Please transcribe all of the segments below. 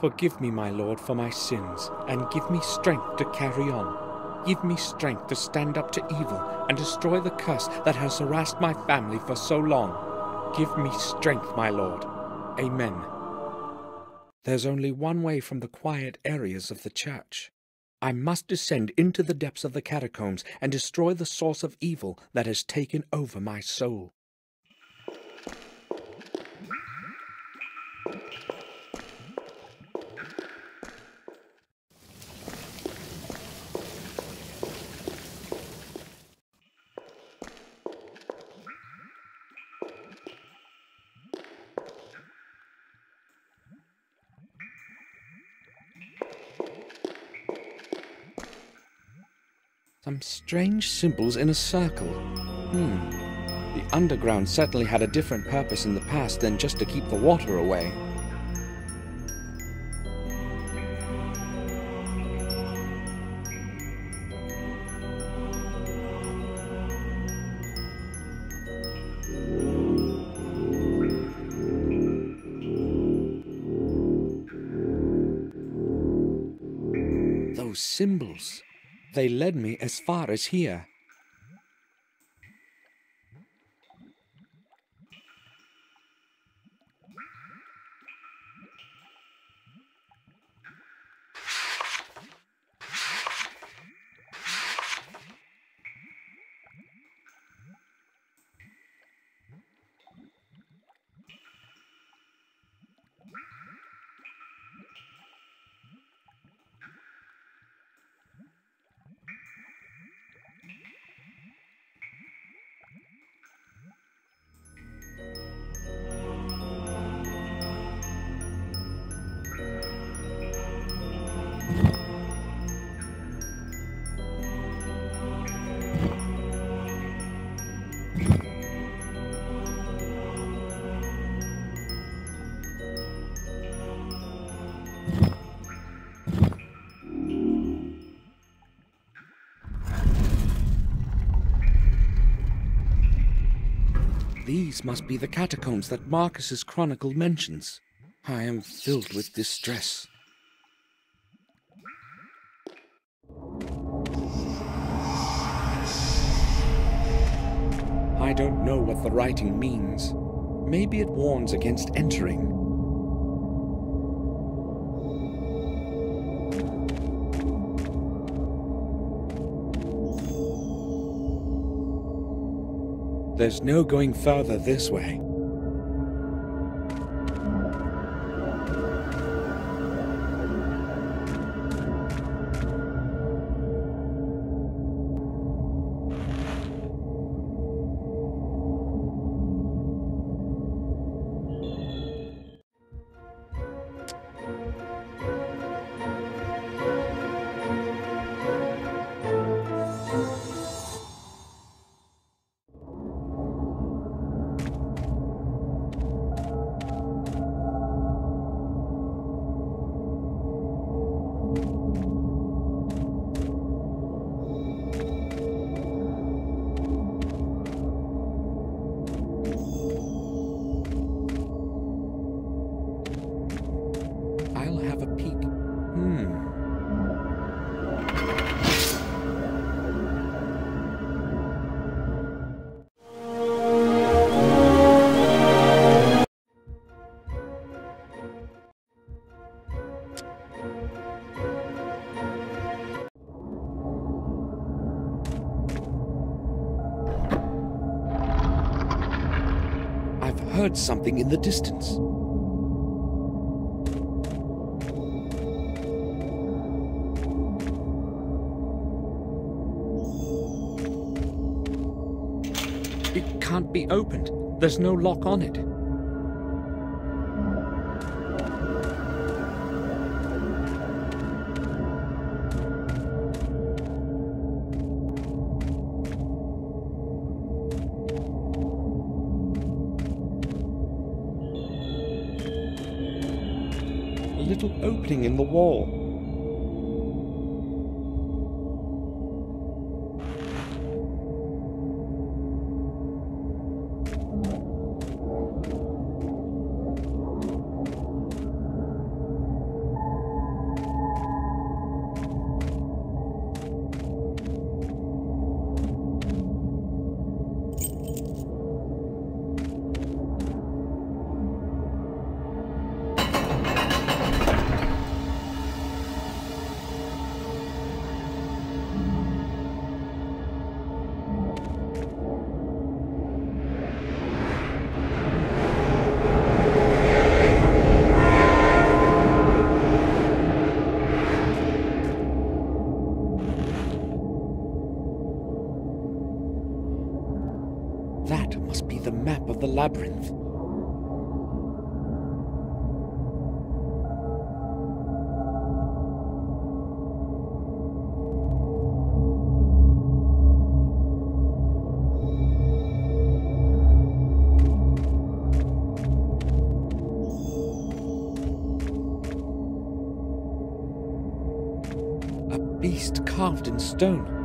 Forgive me, my Lord, for my sins, and give me strength to carry on. Give me strength to stand up to evil and destroy the curse that has harassed my family for so long. Give me strength, my Lord. Amen. There's only one way from the quiet areas of the church. I must descend into the depths of the catacombs and destroy the source of evil that has taken over my soul. Some strange symbols in a circle. Hmm. The underground certainly had a different purpose in the past than just to keep the water away. Those symbols. They led me as far as here. These must be the catacombs that Marcus's chronicle mentions. I am filled with distress. I don't know what the writing means. Maybe it warns against entering. There's no going further this way. Heard something in the distance. It can't be opened. There's no lock on it. Little opening in the wall. That must be the map of the labyrinth. A beast carved in stone.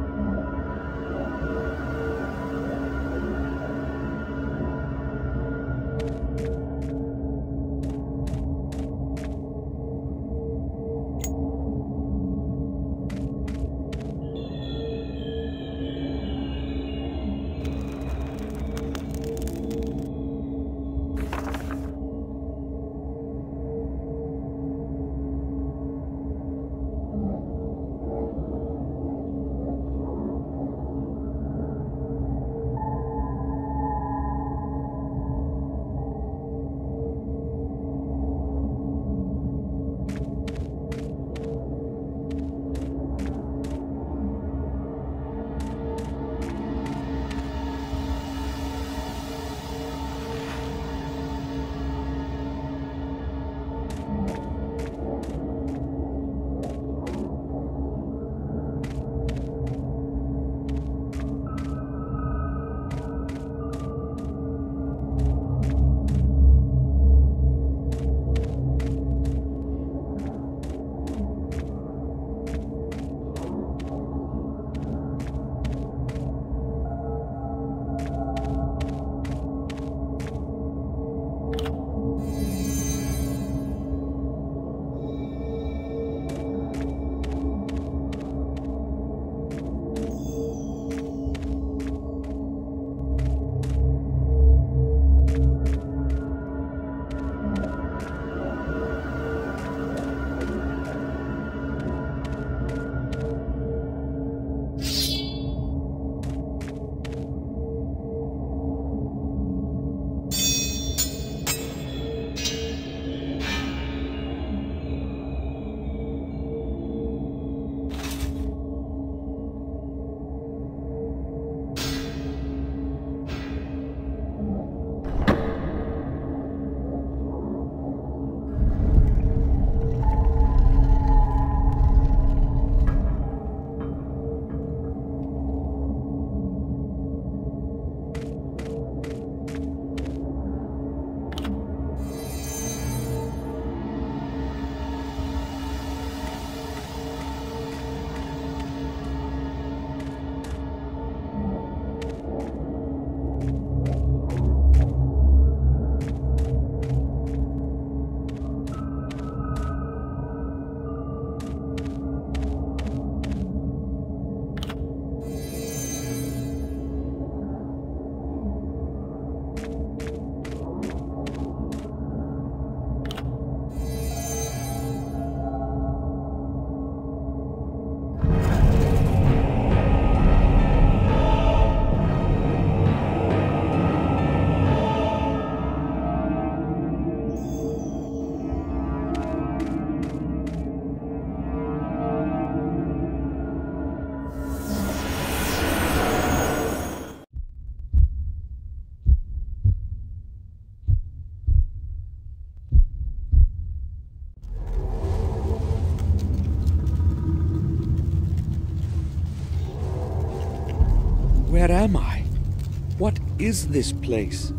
Is this place?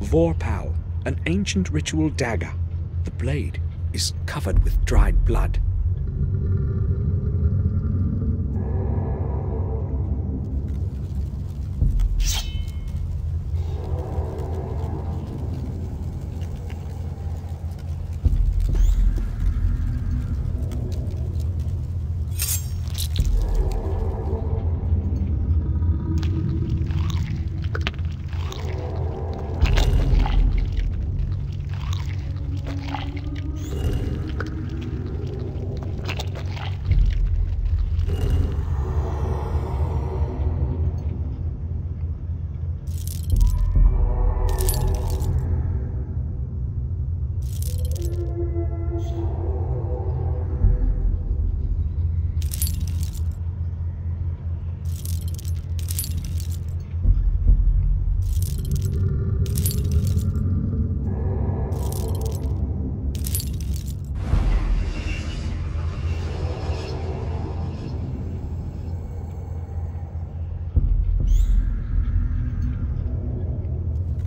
Vorpal, an ancient ritual dagger. The blade is covered with dried blood.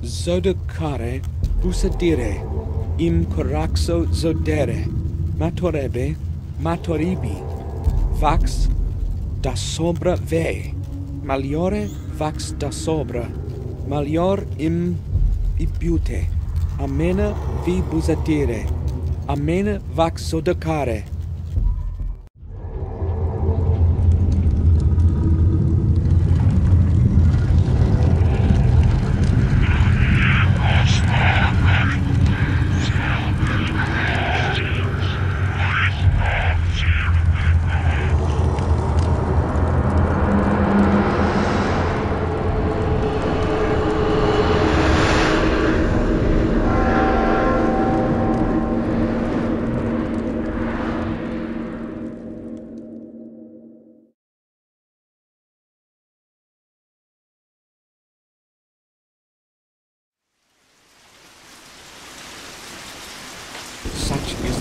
Zodocare pusadire, im coraxo zodere, matorebe, matoribi, vax da sobra ve, maliore vax da sobra, malior im ibiute, amena vi busadire, amena vax zodocare,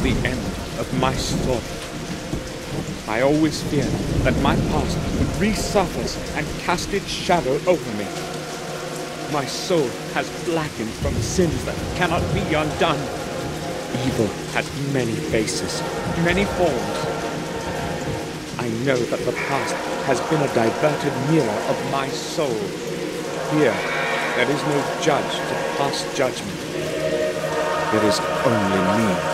the end of my story. I always feared that my past would resurface and cast its shadow over me. My soul has blackened from sins that cannot be undone. Evil has many faces, many forms. I know that the past has been a diverted mirror of my soul. Here, there is no judge to pass judgment. There is only me.